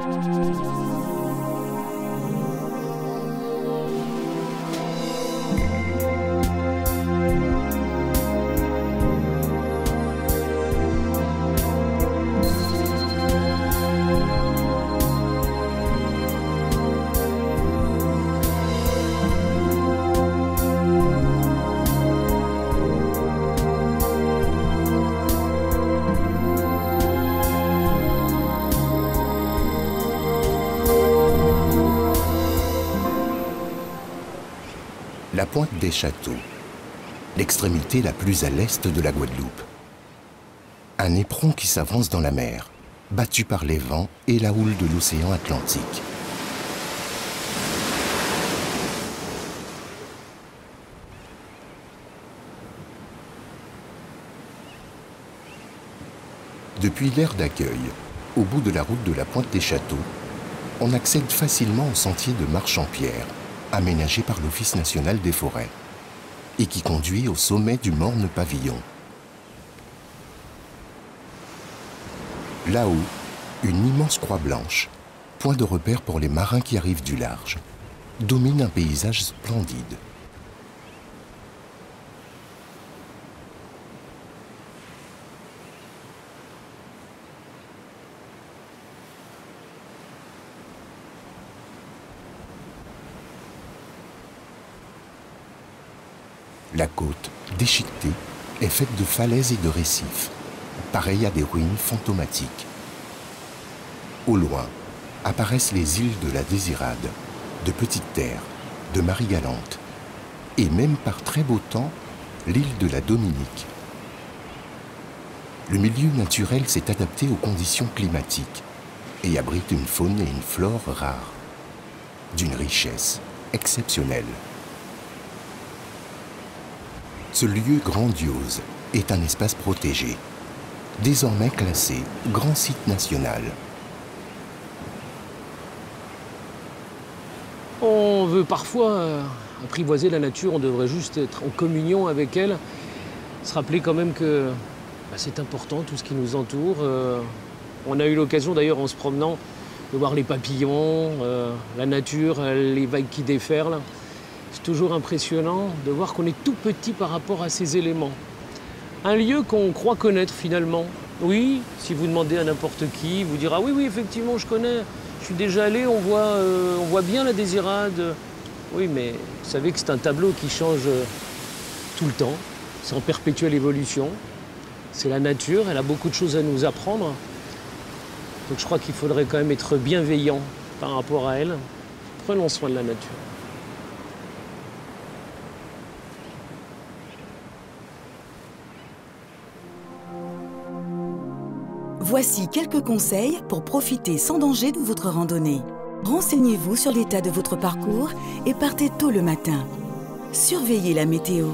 Música la pointe des châteaux, l'extrémité la plus à l'est de la Guadeloupe. Un éperon qui s'avance dans la mer, battu par les vents et la houle de l'océan Atlantique. Depuis l'aire d'accueil, au bout de la route de la Pointe des Châteaux, on accède facilement au sentier de marche en pierre, aménagé par l'Office national des forêts et qui conduit au sommet du morne pavillon. Là-haut, une immense croix blanche, point de repère pour les marins qui arrivent du large, domine un paysage splendide. La côte, déchiquetée, est faite de falaises et de récifs, pareilles à des ruines fantomatiques. Au loin, apparaissent les îles de la Désirade, de Petite Terre, de Marie-Galante, et même par très beau temps, l'île de la Dominique. Le milieu naturel s'est adapté aux conditions climatiques et abrite une faune et une flore rares, d'une richesse exceptionnelle. Ce lieu grandiose est un espace protégé, désormais classé grand site national. On veut parfois apprivoiser la nature, on devrait juste être en communion avec elle, se rappeler quand même que bah, c'est important tout ce qui nous entoure. Euh, on a eu l'occasion d'ailleurs en se promenant de voir les papillons, euh, la nature, les vagues qui déferlent. C'est toujours impressionnant de voir qu'on est tout petit par rapport à ces éléments. Un lieu qu'on croit connaître finalement. Oui, si vous demandez à n'importe qui, il vous dira oui, oui, effectivement, je connais. Je suis déjà allé, on voit, euh, on voit bien la désirade. Oui, mais vous savez que c'est un tableau qui change euh, tout le temps. C'est en perpétuelle évolution. C'est la nature, elle a beaucoup de choses à nous apprendre. Donc je crois qu'il faudrait quand même être bienveillant par rapport à elle. Prenons soin de la nature. Voici quelques conseils pour profiter sans danger de votre randonnée. Renseignez-vous sur l'état de votre parcours et partez tôt le matin. Surveillez la météo.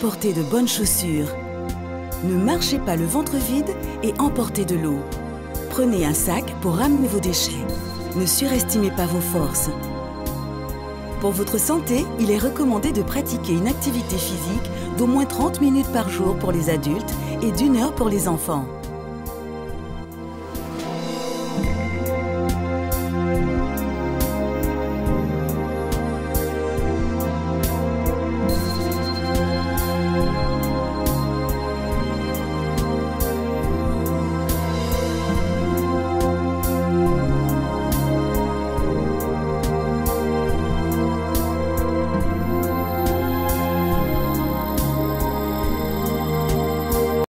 Portez de bonnes chaussures. Ne marchez pas le ventre vide et emportez de l'eau. Prenez un sac pour ramener vos déchets. Ne surestimez pas vos forces. Pour votre santé, il est recommandé de pratiquer une activité physique d'au moins 30 minutes par jour pour les adultes et d'une heure pour les enfants.